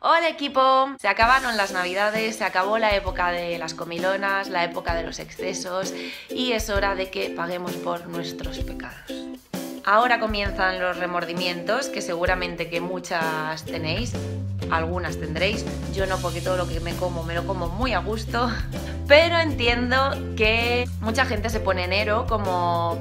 Hola equipo, se acabaron las navidades, se acabó la época de las comilonas, la época de los excesos y es hora de que paguemos por nuestros pecados. Ahora comienzan los remordimientos que seguramente que muchas tenéis, algunas tendréis, yo no porque todo lo que me como me lo como muy a gusto, pero entiendo que mucha gente se pone enero como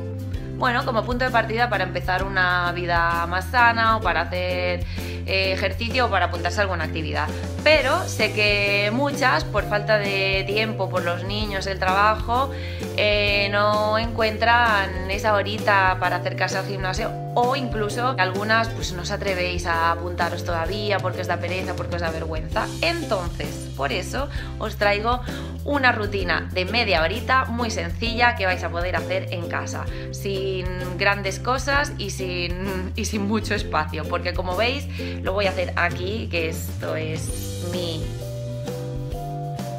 bueno, como punto de partida para empezar una vida más sana o para hacer eh, ejercicio o para apuntarse a alguna actividad. Pero sé que muchas, por falta de tiempo, por los niños, el trabajo, eh, no encuentran esa horita para acercarse al gimnasio o incluso algunas pues no os atrevéis a apuntaros todavía porque os da pereza, porque os da vergüenza. Entonces, por eso os traigo una rutina de media horita muy sencilla que vais a poder hacer en casa, sin grandes cosas y sin, y sin mucho espacio, porque como veis lo voy a hacer aquí, que esto es mi...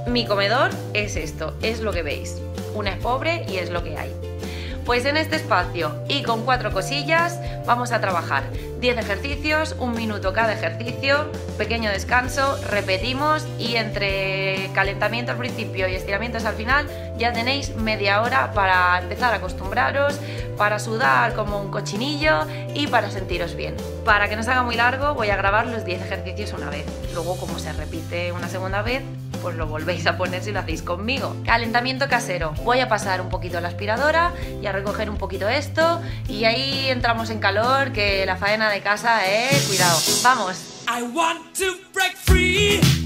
Mi comedor es esto, es lo que veis. Una es pobre y es lo que hay. Pues en este espacio y con cuatro cosillas vamos a trabajar 10 ejercicios, un minuto cada ejercicio, pequeño descanso, repetimos y entre calentamiento al principio y estiramientos al final ya tenéis media hora para empezar a acostumbraros, para sudar como un cochinillo y para sentiros bien. Para que no se haga muy largo voy a grabar los 10 ejercicios una vez, luego como se repite una segunda vez pues lo volvéis a poner si lo hacéis conmigo. Calentamiento casero. Voy a pasar un poquito la aspiradora y a recoger un poquito esto y ahí entramos en calor que la faena de casa, eh, cuidado. Vamos. I want to break free.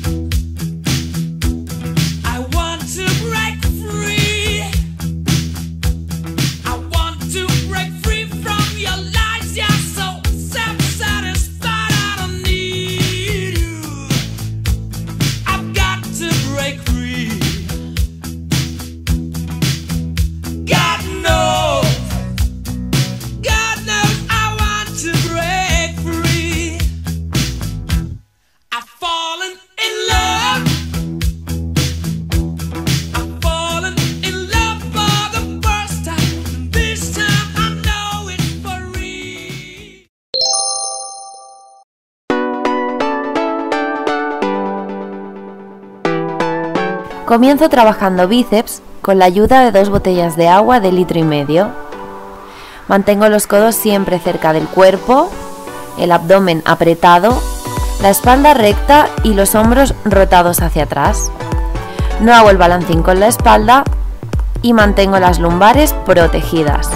Comienzo trabajando bíceps con la ayuda de dos botellas de agua de litro y medio. Mantengo los codos siempre cerca del cuerpo, el abdomen apretado, la espalda recta y los hombros rotados hacia atrás. No hago el balancín con la espalda y mantengo las lumbares protegidas.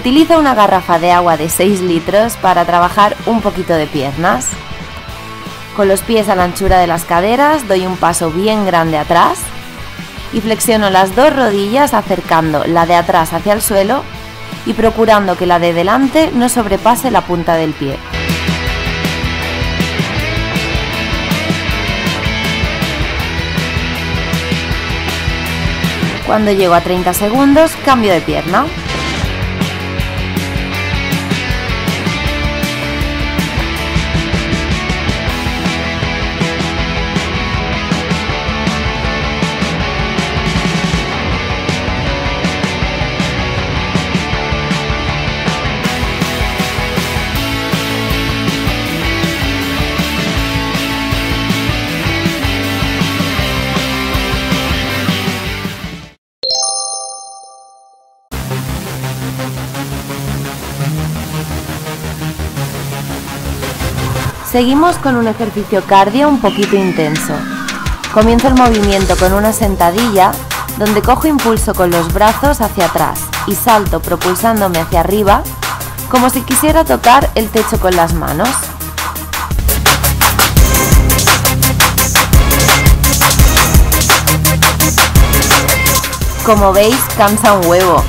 Utilizo una garrafa de agua de 6 litros para trabajar un poquito de piernas. Con los pies a la anchura de las caderas doy un paso bien grande atrás y flexiono las dos rodillas acercando la de atrás hacia el suelo y procurando que la de delante no sobrepase la punta del pie. Cuando llego a 30 segundos, cambio de pierna. Seguimos con un ejercicio cardio un poquito intenso. Comienzo el movimiento con una sentadilla donde cojo impulso con los brazos hacia atrás y salto propulsándome hacia arriba como si quisiera tocar el techo con las manos. Como veis, cansa un huevo.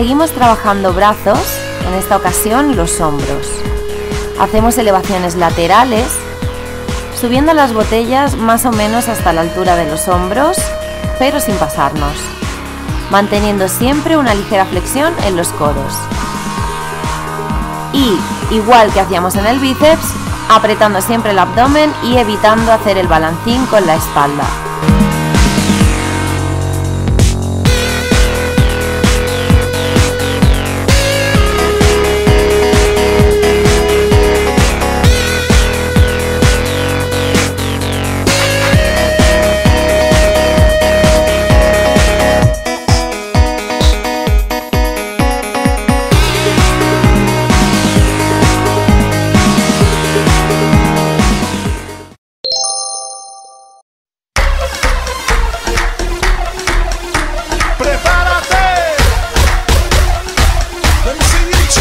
Seguimos trabajando brazos, en esta ocasión los hombros. Hacemos elevaciones laterales, subiendo las botellas más o menos hasta la altura de los hombros, pero sin pasarnos, manteniendo siempre una ligera flexión en los codos. Y, igual que hacíamos en el bíceps, apretando siempre el abdomen y evitando hacer el balancín con la espalda.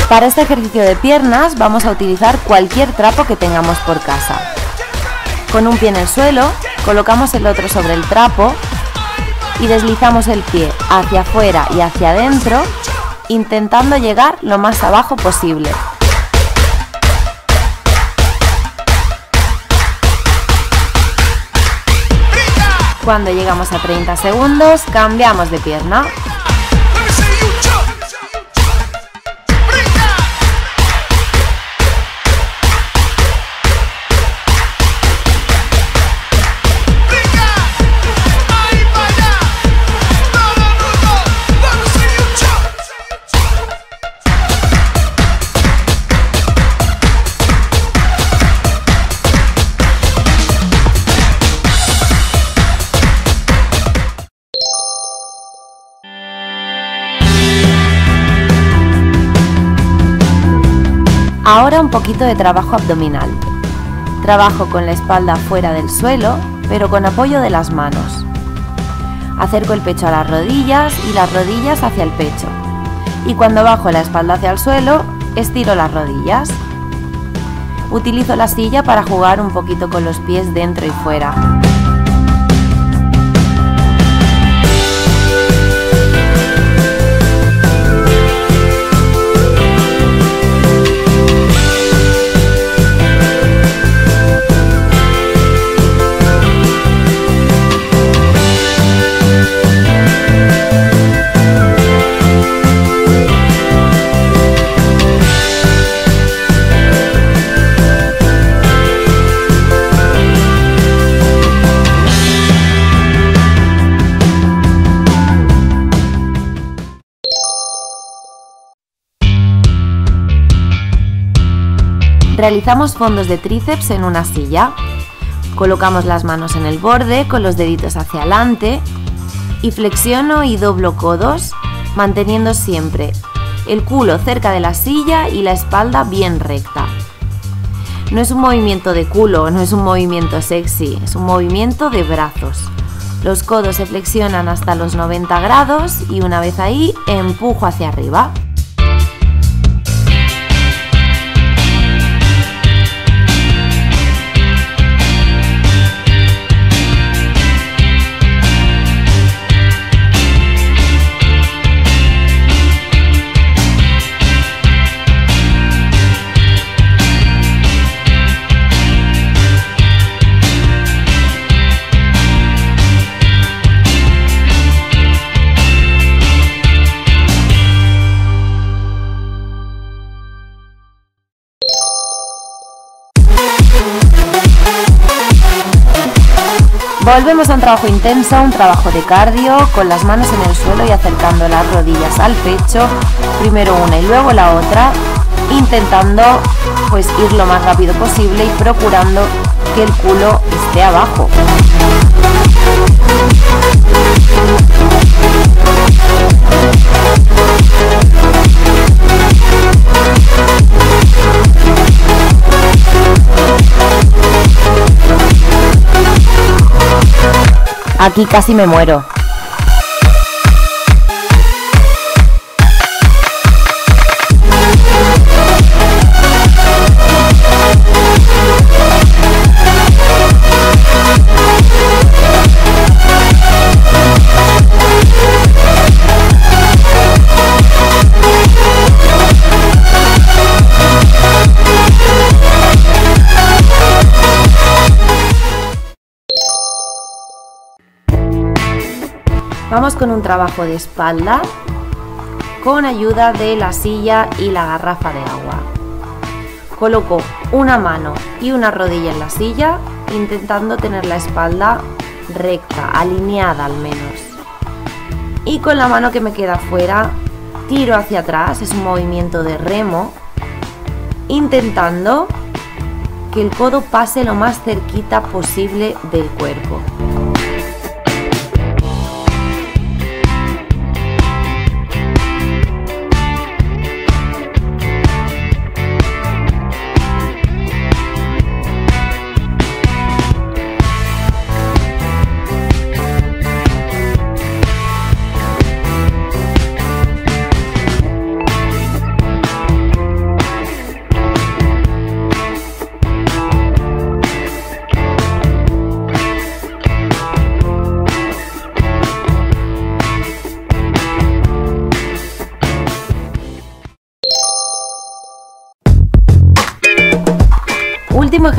Para este ejercicio de piernas vamos a utilizar cualquier trapo que tengamos por casa. Con un pie en el suelo, colocamos el otro sobre el trapo y deslizamos el pie hacia afuera y hacia adentro, intentando llegar lo más abajo posible. Cuando llegamos a 30 segundos, cambiamos de pierna. Poquito de trabajo abdominal. Trabajo con la espalda fuera del suelo, pero con apoyo de las manos. Acerco el pecho a las rodillas y las rodillas hacia el pecho. Y cuando bajo la espalda hacia el suelo, estiro las rodillas. Utilizo la silla para jugar un poquito con los pies dentro y fuera. Realizamos fondos de tríceps en una silla. Colocamos las manos en el borde con los deditos hacia adelante y flexiono y doblo codos, manteniendo siempre el culo cerca de la silla y la espalda bien recta. No es un movimiento de culo, no es un movimiento sexy, es un movimiento de brazos. Los codos se flexionan hasta los 90 grados y una vez ahí empujo hacia arriba. Volvemos a un trabajo intenso, un trabajo de cardio, con las manos en el suelo y acercando las rodillas al pecho, primero una y luego la otra, intentando pues ir lo más rápido posible y procurando que el culo esté abajo. Aquí casi me muero. Vamos con un trabajo de espalda con ayuda de la silla y la garrafa de agua. Coloco una mano y una rodilla en la silla intentando tener la espalda recta, alineada al menos. Y con la mano que me queda fuera tiro hacia atrás, es un movimiento de remo, intentando que el codo pase lo más cerquita posible del cuerpo.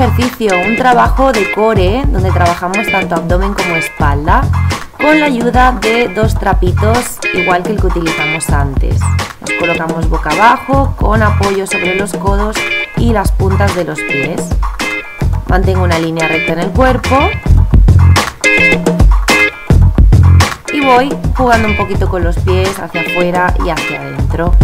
Ejercicio, un trabajo de core donde trabajamos tanto abdomen como espalda con la ayuda de dos trapitos igual que el que utilizamos antes. Nos colocamos boca abajo con apoyo sobre los codos y las puntas de los pies. Mantengo una línea recta en el cuerpo y voy jugando un poquito con los pies hacia afuera y hacia adentro.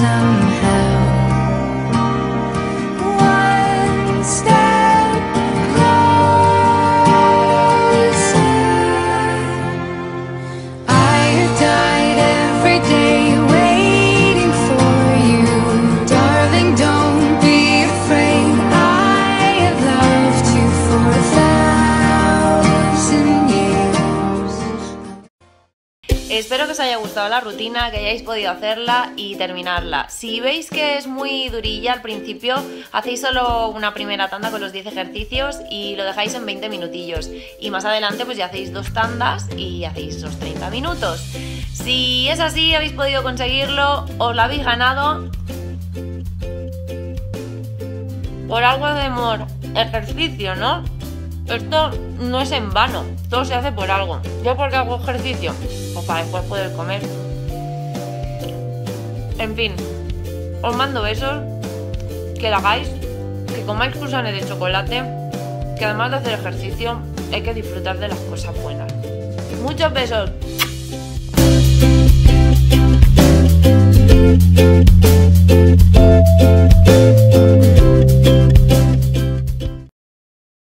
sound Espero que os haya gustado la rutina, que hayáis podido hacerla y terminarla. Si veis que es muy durilla al principio, hacéis solo una primera tanda con los 10 ejercicios y lo dejáis en 20 minutillos. Y más adelante pues ya hacéis dos tandas y hacéis los 30 minutos. Si es así, habéis podido conseguirlo, os lo habéis ganado. Por algo de amor, ejercicio, ¿no? Esto no es en vano, todo se hace por algo. Yo porque hago ejercicio, pues para después poder comer. En fin, os mando besos, que lo hagáis, que comáis cruzanes de chocolate, que además de hacer ejercicio hay que disfrutar de las cosas buenas. Muchos besos.